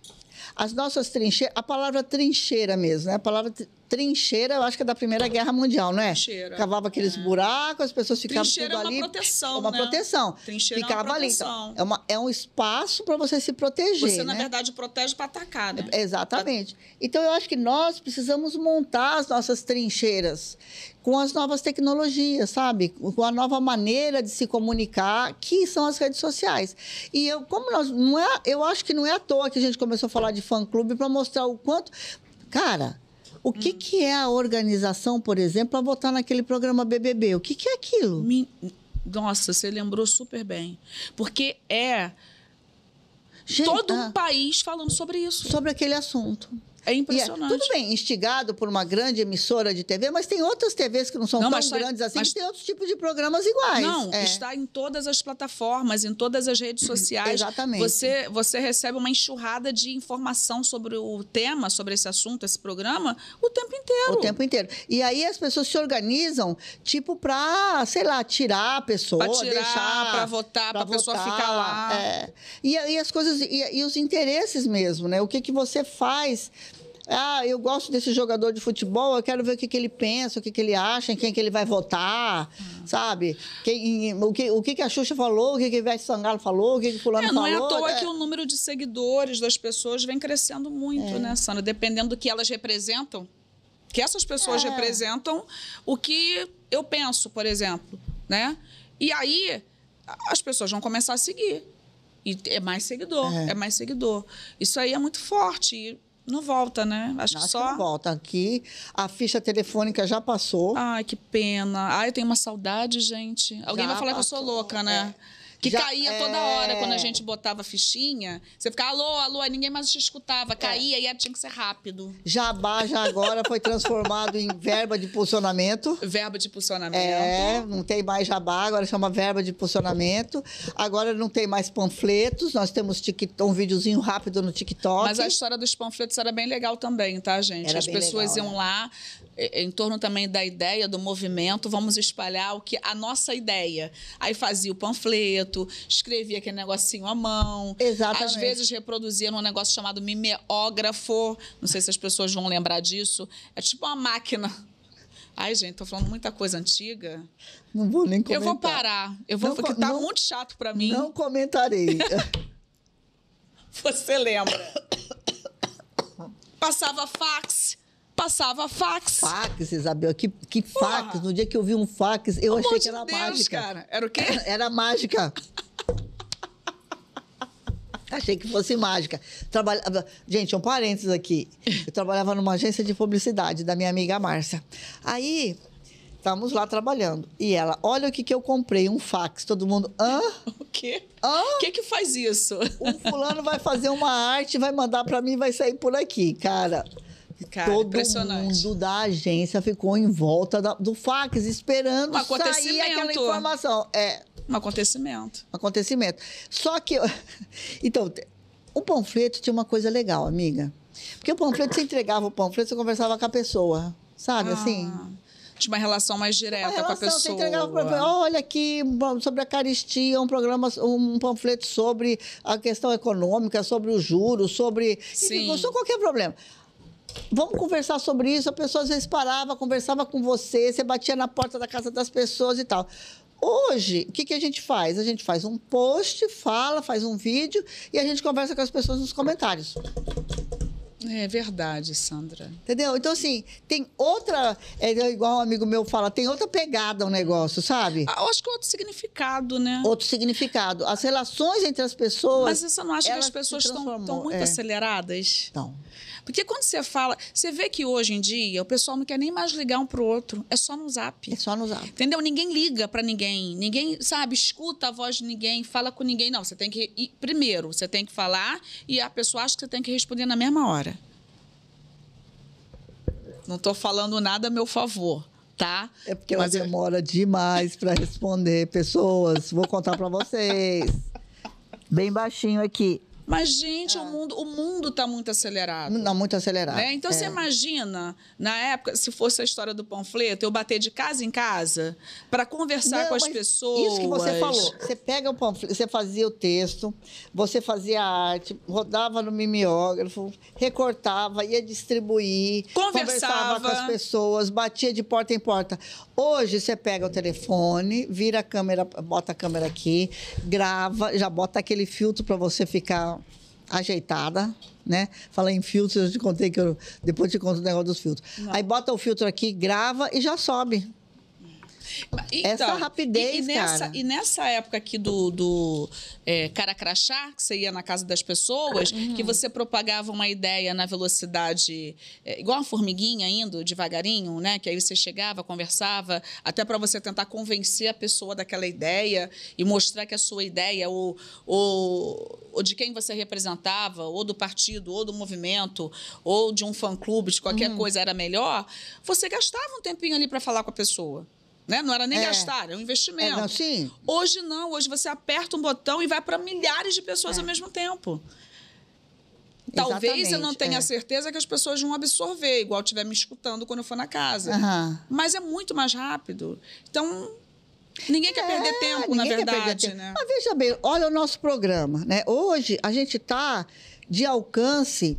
As nossas trincheiras, a palavra trincheira mesmo, né? A palavra trincheira, eu acho que é da Primeira Guerra Mundial, não é? Trincheira, Cavava aqueles é. buracos, as pessoas ficavam Trincheira tudo é uma ali. proteção, É uma né? proteção. Trincheira é uma Ficava ali. proteção. Então, é, uma- é um espaço para você se proteger. Você, na né? verdade, protege para atacar, né? Exatamente. Então, eu acho que nós precisamos montar as nossas trincheiras com as novas tecnologias, sabe? Com a nova maneira de se comunicar, que são as redes sociais. E eu, como nós, não é, eu acho que não é à toa que a gente começou a falar de fã-clube para mostrar o quanto. Cara, o Hum. que, que é a organização, por exemplo, para votar naquele programa BBB? O que, que é aquilo? Me- Nossa, você lembrou super bem. Porque é Gente, todo ah, um país falando sobre isso. sobre aquele assunto. É é- impressionante. tudo bem, instigado por uma grande emissora de TV, mas tem outras TVs que não são Não, tão tá- grandes assim, mas- que tem outros tipos de programas iguais. Não, É. está em todas as plataformas, em todas as redes sociais. Exatamente. Você, você recebe uma enxurrada de informação sobre o tema, sobre esse assunto, esse programa, o tempo inteiro. O tempo inteiro. E aí as pessoas se organizam, tipo, pra, sei lá, tirar a pessoa, Pra tirar, deixar. pra votar, pra pessoa votar, ficar lá. é. E, e as coisas, e, e os interesses mesmo, né? O que, que você faz. Ah, eu gosto desse jogador de futebol, eu quero ver o que, que ele pensa, o que, que ele acha, em quem que ele vai votar, Ah. sabe? Quem, o, que, o que, que a Xuxa falou, o que, que o Ivete Sangalo falou, o que, que fulano É, não falou. é à toa é. que o número de seguidores das pessoas vem crescendo muito, É. né, Sandra? Dependendo do que elas representam. Que essas pessoas É. representam o que eu penso, por exemplo, né? E aí a- as pessoas vão começar a seguir. E é mais seguidor, É. é, mais seguidor. Isso aí é muito forte não volta, né? Acho, Acho que que só. não volta aqui. A ficha telefônica já passou. Ai, que pena. Ai, eu tenho uma saudade, gente. Alguém Já vai falar que eu sou passou, louca, né? é. Que Já- caía toda é. hora quando a gente botava fichinha. Você ficava, alô, alô, aí ninguém mais te escutava. Caía e aí tinha que ser rápido. Jabá já agora foi transformado em verba de posicionamento. Verbo de impulsionamento. É, não tem mais jabá, agora chama verba de posicionamento. Agora não tem mais panfletos, nós temos um videozinho rápido no TikTok. Mas a história dos panfletos era bem legal também, tá, gente? Era As pessoas legal, iam é. lá em torno também da ideia do movimento, vamos espalhar o que a nossa ideia. Aí fazia o panfleto, escrevia aquele negocinho à mão. Exatamente. Às vezes reproduzia num negócio chamado mimeógrafo. Não sei se as pessoas vão lembrar disso. É tipo uma máquina. Ai, gente, tô falando muita coisa antiga. Não vou nem comentar. Eu vou parar. Eu vou, Não porque tá não- muito chato pra mim. Não comentarei. Você lembra? Passava fax. Passava fax. fax, Isabel, que, que Porra! fax. No dia que eu vi um fax, eu achei que era Deus, mágica. cara. Era o quê? Era mágica. Achei que fosse mágica. Trabalhava... Gente, um parênteses aqui. Eu trabalhava numa agência de publicidade da minha amiga Márcia. Aí, estávamos lá trabalhando. E ela, olha o que, que eu comprei, um fax. Todo mundo, hã? O quê? Hã? O que que faz isso? O fulano vai fazer uma arte, vai mandar para mim, vai sair por aqui. Cara, Cara, todo mundo da agência ficou em volta da- do fax, esperando Um sair aquela informação. É, Um acontecimento. um acontecimento. Só que. Então, o panfleto tinha uma coisa legal, amiga. Porque o panfleto, você entregava o panfleto, você conversava com a pessoa. Sabe assim? Ah, Tinha uma relação mais direta Uma com a relação, pessoa. Você entregava o panfleto, olha aqui um- sobre a caristia, um programa, um panfleto sobre a questão econômica, sobre os juros, sobre. Sim. Enfim, sobre qualquer problema. Vamos conversar sobre isso. A pessoa às vezes parava, conversava com você, você batia na porta da casa das pessoas e tal. Hoje, o que, que a gente faz? A gente faz um post, fala, faz um vídeo e a gente conversa com as pessoas nos comentários. É verdade, Sandra. Entendeu? Então, assim, tem outra. É igual um amigo meu fala, tem outra pegada o negócio, sabe? Ah, Eu acho que é outro significado, né? Outro significado. As relações entre as pessoas. Mas você não acha que as pessoas estão muito é. aceleradas? Então, Porque quando você fala. Você vê que hoje em dia o pessoal não quer nem mais ligar um pro outro. É só no zap. é só no zap. Entendeu? Ninguém liga pra ninguém. Ninguém, sabe, escuta a voz de ninguém, fala com ninguém. Não, você tem que ir primeiro, você tem que falar e a pessoa acha que você tem que responder na mesma hora. Não tô falando nada a meu favor, tá? É porque ela Mas eu- demora demais para responder. Pessoas, vou contar para vocês. Bem baixinho aqui. Mas, gente, o mundo o mundo tá muito acelerado. Não, muito acelerado. Né? Então, é. você imagina, na época, se fosse a história do panfleto, eu bater de casa em casa para conversar Não, com as pessoas. Isso que você falou. Você pega o panfleto, você fazia o texto, você fazia a arte, rodava no mimeógrafo, recortava, ia distribuir, Conversava. conversava com as pessoas, batia de porta em porta. Hoje você pega o telefone, vira a câmera, bota a câmera aqui, grava, já bota aquele filtro para você ficar ajeitada, né? Falei em filtros, eu te contei que eu depois te conto o negócio dos filtros. Aí bota o filtro aqui, grava e já sobe. Essa rapidez, e, e nessa, cara. E nessa época aqui do, do é, cara crachá, que você ia na casa das pessoas, Uhum. que você propagava uma ideia na velocidade, é, igual uma formiguinha indo devagarinho, né? Que aí você chegava, conversava, até para você tentar convencer a pessoa daquela ideia e mostrar que a sua ideia, ou, ou, ou de quem você representava, ou do partido, ou do movimento, ou de um fã-clube, de Uhum. qualquer coisa era melhor, você gastava um tempinho ali para falar com a pessoa. Né? Não era nem É. gastar, era um É, investimento. não, sim. Hoje não, hoje você aperta um botão e vai para milhares de pessoas É. ao mesmo tempo. Talvez eu não Exatamente, tenha é. certeza que as pessoas vão absorver, igual estiver me escutando quando eu for na casa. Aham. Mas é muito mais rápido. Então, ninguém quer perder É, tempo, na perder verdade, tempo. né? Mas veja bem, olha o nosso programa, né? Hoje a gente está de alcance,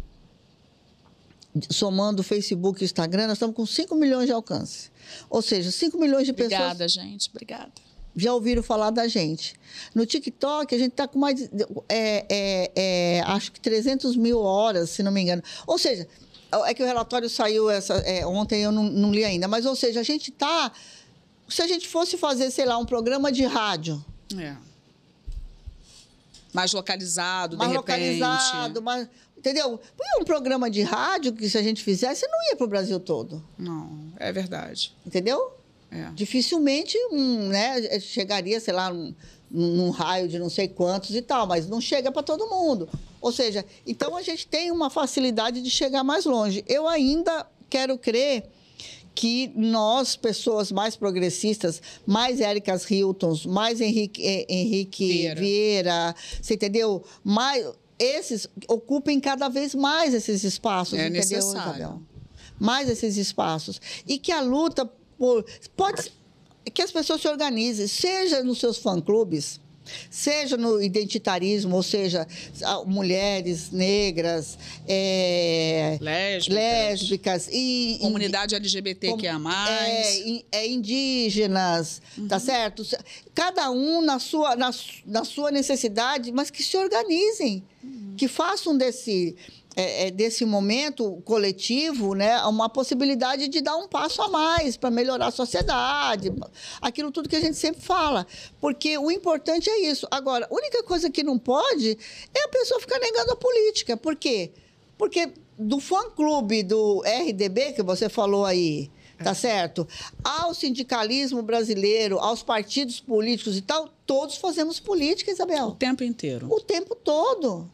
somando Facebook e Instagram, nós estamos com 5 milhões de alcance. Ou seja, 5 milhões de pessoas Obrigada, gente. Obrigada. já ouviram falar da gente. No TikTok, a gente está com mais, é, é, é, acho que 300 mil horas, se não me engano. Ou seja, é que o relatório saiu essa, é, ontem, eu não, não li ainda, mas, ou seja, a gente está... Se a gente fosse fazer, sei lá, um programa de rádio, É. Mais localizado, mais de repente. localizado, mais, entendeu? Porque um programa de rádio que se a gente fizesse, não ia para o Brasil todo, Não, é verdade. entendeu? É. Dificilmente um, né, chegaria, sei lá, um, num num raio de não sei quantos e tal, mas não chega para todo mundo. Ou seja, então a gente tem uma facilidade de chegar mais longe. Eu ainda quero crer que nós, pessoas mais progressistas, mais Éricas Hiltons, mais Henrique, eh, Henrique Vieira. Vieira. você entendeu? Mais, esses ocupem cada vez mais esses espaços, É entendeu, necessário. Isabel? Mais esses espaços. E que a luta por. Pode que as pessoas se organizem, seja nos seus fã-clubes, seja no identitarismo, ou seja, mulheres negras, é, Lésbicas. lésbicas e Comunidade LGBT que é a mais. é, é indígenas, tá certo? Cada um na sua, na, na sua necessidade, mas que se organizem, que façam desse, é, é, desse momento coletivo né, uma possibilidade de dar um passo a mais para melhorar a sociedade, aquilo tudo que a gente sempre fala. Porque o importante é isso. Agora, a única coisa que não pode é a pessoa ficar negando a política. Por quê? Porque do fã-clube do RDB, que você falou aí, tá certo? Ao sindicalismo brasileiro, aos partidos políticos e tal, todos fazemos política, O Isabel. tempo inteiro. O tempo todo.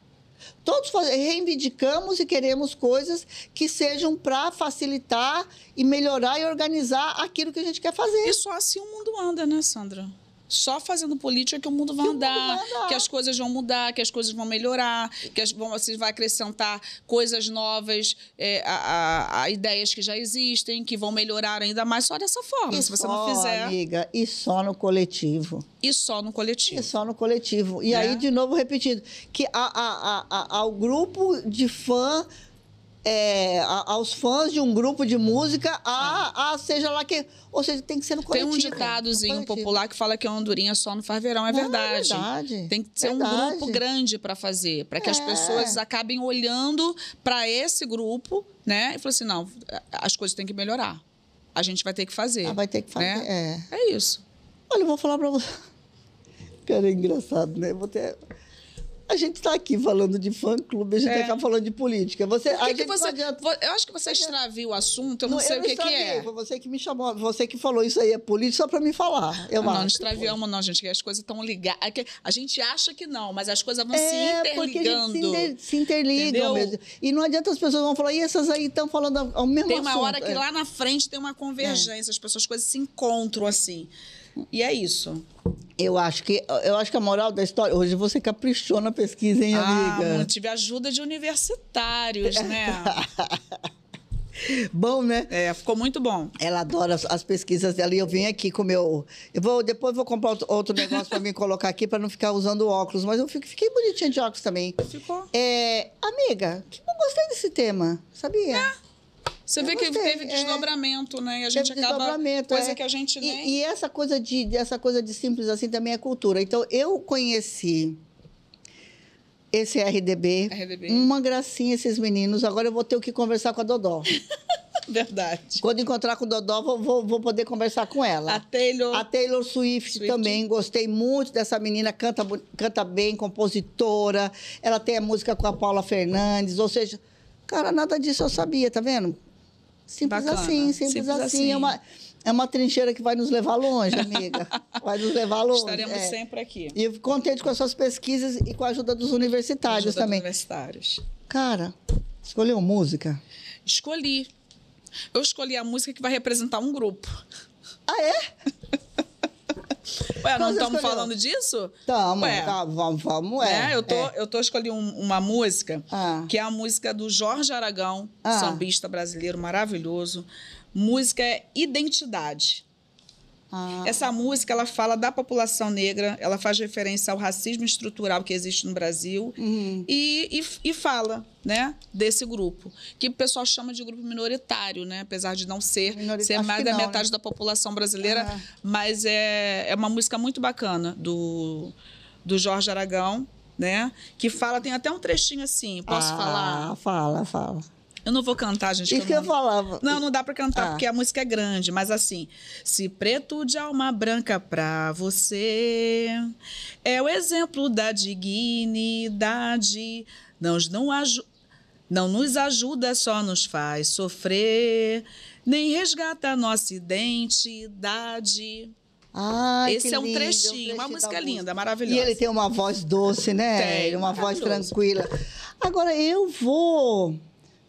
Todos reivindicamos e queremos coisas que sejam para facilitar e melhorar e organizar aquilo que a gente quer fazer. E só assim o mundo anda, né, Sandra? Só fazendo política que o mundo vai, Que mundo andar, vai andar. que as coisas vão mudar, que as coisas vão melhorar, que as, vão, você vai acrescentar coisas novas é, a, a- a ideias que já existem, que vão melhorar ainda mais só dessa forma. E Se você só, não fizer, amiga, e só no coletivo. e só no E coletivo. só no coletivo. E Né? aí, de novo, repetindo, que a, a, a- ao grupo de fã, é, a- aos fãs de um grupo de música, a, a seja lá que. Ou seja, tem que ser no Tem coletivo. um ditadozinho no popular que fala que a andorinha só não faz verão, é Não, verdade. É verdade. Tem que ser um Verdade. grupo grande para fazer, para que as É. pessoas acabem olhando para esse grupo, né? E falar assim, não, as coisas têm que melhorar. A gente vai ter que fazer. Ah, vai ter que fazer. né? É. É isso. Olha, eu vou falar pra você. Cara, é engraçado, né? Vou ter... A gente tá aqui falando de fã-clube, a gente É. acaba falando de política. Você, Por a que que gente você, não adianta... eu acho que você extravia o assunto, eu não, sei eu o que, que é. Foi você que me chamou, você que falou isso aí é política só pra me falar. Eu não, não acho. extraviamos, não, gente, que as coisas estão ligadas. é que A gente acha que não, mas as coisas vão É, se porque interligando. se, inter- se interligam Entendeu? mesmo. E não adianta as pessoas vão falar, e essas aí estão falando ao mesmo Tem uma assunto. hora que É. lá na frente tem uma convergência, as pessoas as coisas se encontram assim. E é isso. Eu acho que eu acho que a moral da história. Hoje você caprichou na pesquisa, hein, Ah, amiga? tive ajuda de universitários, né? Bom, né? É, ficou muito bom. Ela adora as, as pesquisas dela e eu vim aqui com o meu. Eu vou, depois vou comprar outro, outro negócio para mim colocar aqui para não ficar usando óculos, mas eu fico- fiquei bonitinha de óculos também. Ficou. É, amiga, que bom gostei desse tema, sabia? Você Eu vê que teve é. desdobramento, né? E a gente acaba. desdobramento, Coisa é. que a gente E, nem. e essa coisa de essa coisa de simples assim também é cultura. Então eu conheci esse RDB, RDB. uma gracinha esses meninos. Agora eu vou ter o que conversar com a Dodó. Verdade. Quando encontrar com o Dodó, vou, vou, vou poder conversar com ela. A Taylor. A Taylor Swift, Swift. também, gostei muito dessa menina, canta, canta bem, compositora. Ela tem a música com a Paula Fernandes, ou seja, cara, nada disso eu sabia, tá vendo? Simples Bacana. assim, simples, Simples assim. assim. É, uma, é uma trincheira que vai nos levar longe, amiga. vai nos levar longe. Estaremos é. sempre aqui. E contente com as suas pesquisas e com a ajuda dos universitários Ajuda também. Universitários. Cara, escolheu música? Escolhi. Eu escolhi a música que vai representar um grupo. Ah, é? Ué, não estamos falando disso? Tamo, Ué. tá, vamos, vamos, é. É, eu tô, é. eu tô escolhi um- uma música Ah. que é a música do Jorge Aragão, Ah. sambista brasileiro maravilhoso. Música é Identidade. Ah. Essa música ela fala da população negra, ela faz referência ao racismo estrutural que existe no Brasil Uhum. e, e, e fala né, desse grupo, que o pessoal chama de grupo minoritário, né, apesar de não ser, ser mais da não, metade né? da população brasileira, Ah. mas é, é uma música muito bacana do, do Jorge Aragão, né, que fala, tem até um trechinho assim, posso ah, falar? Fala, fala. Eu não vou cantar, gente. Isso que eu não- falava. não, não dá pra cantar Ah. porque a música é grande, mas assim, se preto de alma branca pra você é o exemplo da dignidade, não, não, aju não nos ajuda, só nos faz sofrer, nem resgata a nossa identidade. Ai, Esse é um lindo, trechinho, uma da música linda, música. maravilhosa. E ele tem uma voz doce, né? Tem, uma voz tranquila. Agora, eu vou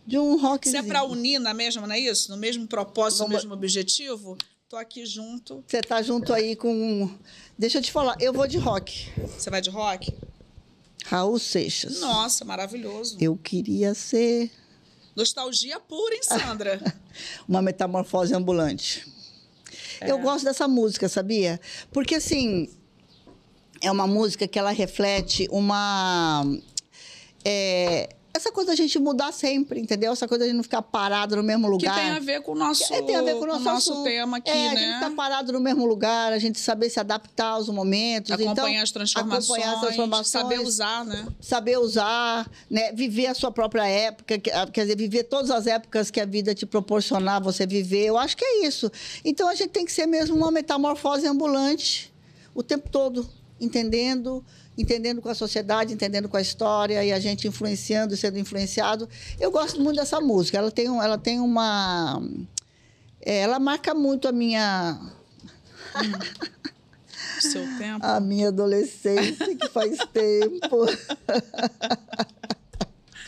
de um rock. Se é para unir na mesma, não é isso? No mesmo propósito, no Vamos- mesmo objetivo, tô aqui junto. Você tá junto aí com. Deixa eu te falar, eu vou de rock. Você vai de rock? Raul Seixas. Nossa, maravilhoso. Eu queria ser Nostalgia pura, hein, Sandra? uma metamorfose ambulante. É. Eu gosto dessa música, sabia? Porque, assim, é uma música que ela reflete uma. é, essa coisa da gente mudar sempre, entendeu? Essa coisa de não ficar parado no mesmo que lugar. tem a ver com o nosso, É, tem a ver com o nosso, assunto. tema aqui, é, a né? gente ficar parado no mesmo lugar, a gente saber se adaptar aos momentos. Acompanhar então, as transformações, acompanhar as transformações, saber usar, né? saber usar, né? viver a sua própria época, que- quer dizer, viver todas as épocas que a vida te proporcionar você viver. Eu acho que é isso. Então a gente tem que ser mesmo uma metamorfose ambulante o tempo todo, entendendo, entendendo com a sociedade, entendendo com a história e a gente influenciando sendo influenciado. Eu gosto muito dessa música. Ela tem, um- ela tem uma é, ela marca muito a minha Seu tempo. a minha adolescência que faz tempo.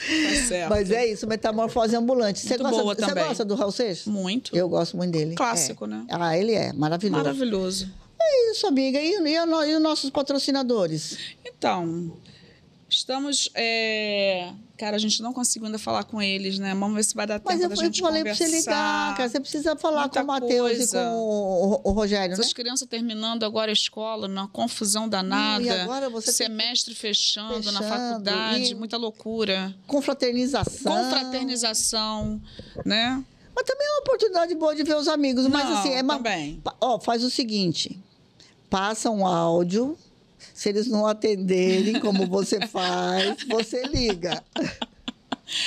Tá certo. Mas é isso, metamorfose ambulante. Você gosta, você gosta do Raul Seixas? Muito. Eu gosto muito dele. Clássico, É. né? Ah, ele é maravilhoso. Maravilhoso. Isso, amiga. E, e, o e os nossos patrocinadores? Então, estamos. é, Cara, a gente não conseguiu ainda falar com eles, né? Vamos ver se vai dar tempo Mas eu, da eu gente falei pra conversar. você ligar, cara. Você precisa falar Muita com o Matheus e com o, o Rogério, né? Essas crianças terminando agora a escola, numa confusão danada. E agora você tem semestre fechando, na Fechando, faculdade, e- muita loucura. Confraternização. Confraternização, né? Mas também é uma oportunidade boa de ver os amigos. Mas Não, assim, é ma- também. Ó, faz o seguinte: passa um áudio. Se eles não atenderem como você faz, você liga.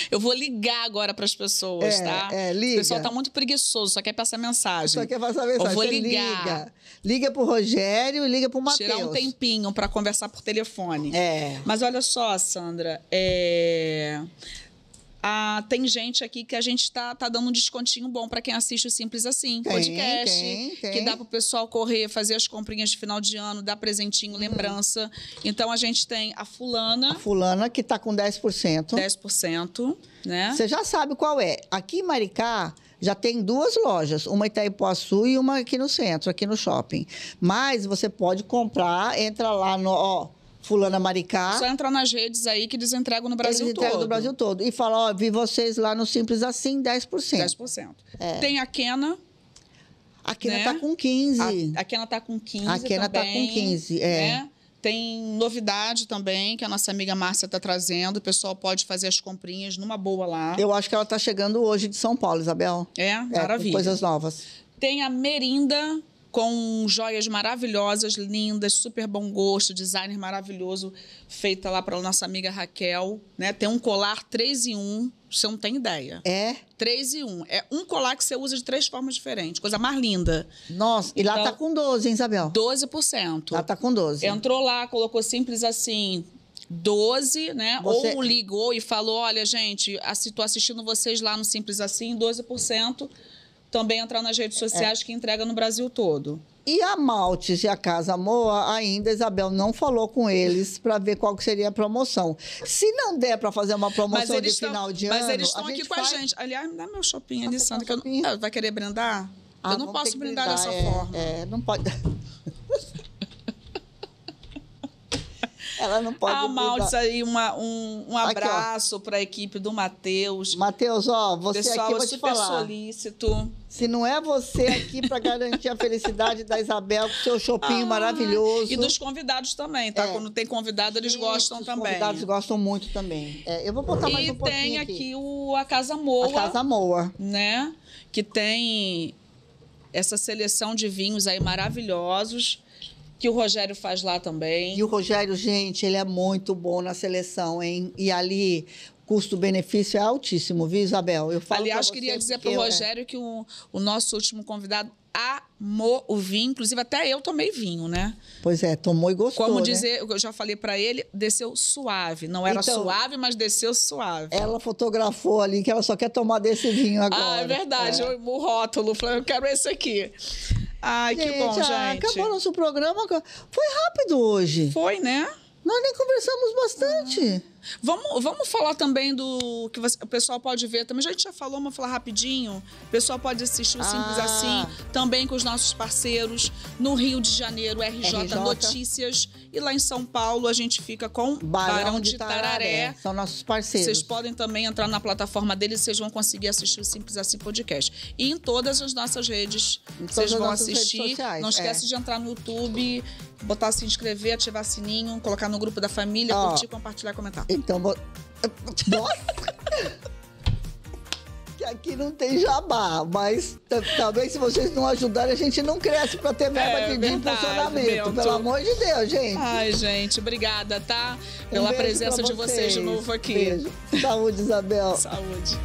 Eu vou ligar agora para as pessoas, É, tá? é, liga. O pessoal tá muito preguiçoso, só quer passar mensagem. Só quer passar mensagem. Eu vou Você ligar. Liga. Liga pro Rogério e liga pro Matheus. Tirar um tempinho para conversar por telefone. É. Mas olha só, Sandra, é... ah, tem gente aqui que a gente tá, tá dando um descontinho bom para quem assiste o Simples Assim, Tem, podcast, tem, tem. que dá pro pessoal correr, fazer as comprinhas de final de ano, dar Uhum. presentinho, lembrança. Então a gente tem a fulana, Fulana que tá com 10%. 10%, né? Você já sabe qual é. Aqui em Maricá já tem duas lojas, uma em Itaipuaçu e uma aqui no centro, aqui no shopping. Mas você pode comprar, entra lá no, ó, Fulana Maricá. Só entrar nas redes aí que eles entregam no Brasil eles entregam todo. do Brasil todo. E fala, ó, vi vocês lá no Simples Assim, 10%. 10%. Tem a Kena, A Kena né? tá com 15%. A, a Kena tá com 15 A Kena tá também, com 15, é. né? Tem novidade também que a nossa amiga Márcia tá trazendo. O pessoal pode fazer as comprinhas numa boa lá. Eu acho que ela tá chegando hoje de São Paulo, Isabel. É, É, maravilha. coisas novas. Tem a Merinda com joias maravilhosas, lindas, super bom gosto, design maravilhoso, feita lá para nossa amiga Raquel, né? Tem um colar 3 em 1, você não tem ideia. É? 3 em 1. É um colar que você usa de três formas diferentes. Coisa mais linda. Nossa, e lá Então- tá com 12, hein, Isabel? 12%. Lá tá com 12. Entrou lá, colocou simples assim, 12, né? Você- Ou ligou e falou: olha, gente, estou assistindo vocês lá no Simples Assim, 12%. Também entrar nas redes sociais que entrega no Brasil todo. E a Maltes e a Casa Moa, ainda Isabel não falou com eles para ver qual que seria a promoção. Se não der para fazer uma promoção de estão, final de mas ano, eles estão aqui com faz... a gente. Aliás, me dá meu shopping Ah, ali, Sandra. Que eu não, Ah, vai querer brindar? Ah, eu não posso brindar, brindar, dessa é, forma. É, não pode. Ela não pode a brindar. Maltz aí, uma, um, um abraço para a equipe do Matheus. Matheus, ó, você Pessoal aqui, vou te falar. solícito. Se não é você aqui para garantir a felicidade da Isabel com seu shopping Ah, maravilhoso. E dos convidados também, tá? É. Quando tem convidado, eles Isso, gostam os também. convidados gostam muito também. É, eu vou botar mais e um pouquinho tem aqui. aqui o, a Casa Moa, A Casa Moa. né? Que tem essa seleção de vinhos aí maravilhosos, que o Rogério faz lá também. E o Rogério, gente, ele é muito bom na seleção, hein? E ali, custo-benefício é altíssimo, viu, Isabel? Eu falo Aliás, queria dizer para o eu- é. Rogério que o, o nosso último convidado amou o vinho, inclusive até eu tomei vinho, né? Pois é, tomou e gostou, Como né? dizer, eu já falei para ele, desceu suave. Não era Então- suave, mas desceu suave. Ela fotografou ali que ela só quer tomar desse vinho agora. Ah, é verdade. É. Eu- O rótulo, falei, eu quero esse aqui. Ai, que bom, ah, gente. Acabou nosso programa. Foi rápido hoje. Foi, né? Nós nem conversamos bastante. Vamos, vamos falar também do que você- o pessoal pode ver também. A gente já falou, mas vou falar rapidinho. O pessoal pode assistir o Simples Ah. Assim, também com os nossos parceiros. No Rio de Janeiro, RJ, RJ. Notícias. E lá em São Paulo, a gente fica com Barão, de Tararé. São nossos parceiros. Vocês podem também entrar na plataforma deles, vocês vão conseguir assistir o Simples Assim Podcast. E em todas as nossas redes, vocês vão assistir. Não é. esquece de entrar no YouTube, botar se inscrever, ativar sininho, colocar no grupo da família, Ó. curtir, compartilhar, comentar. Então, nossa! que aqui não tem jabá, mas talvez se vocês não ajudarem, a gente não cresce para ter verba É, de, de impulsionamento. Bento. Pelo amor de Deus, gente. Ai, gente, obrigada, tá? Um Pela beijo presença de vocês de novo aqui. Beijo. Saúde, Isabel. Saúde.